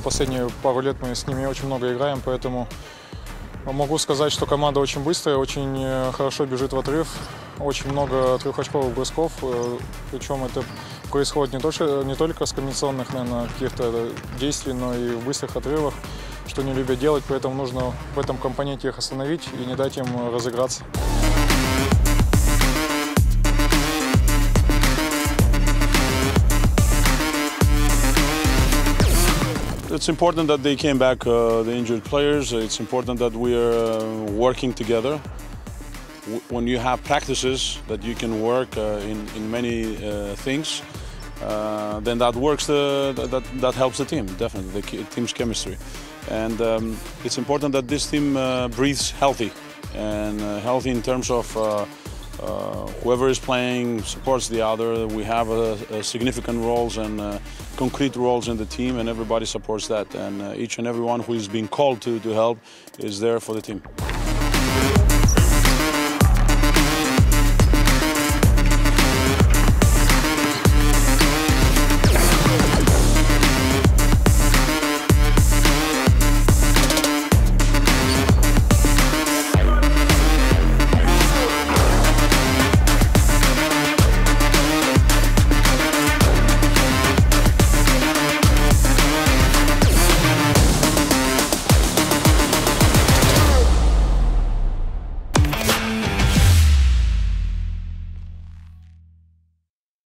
последние пару лет мы с ними очень много играем, поэтому могу сказать, что команда очень быстрая, очень э, хорошо бежит в отрыв, очень много трехочковых брызков, э, причем это происходит не только, не только с комбинационных, наверное, каких-то действий, но и в быстрых отрывах, что они любят делать, поэтому нужно в этом компоненте их остановить и не дать им разыграться. It's important that they came back, uh, the injured players. It's important that we are uh, working together. When you have practices that you can work uh, in, in many uh, things, uh, then that works. The, that, that helps the team definitely, the team's chemistry. And um, it's important that this team breathes healthy and healthy in terms of uh, whoever is playing supports the other. We have a, significant roles and uh, concrete roles in the team, and everybody supports that. And uh, each and everyone who is being called to, to help is there for the team.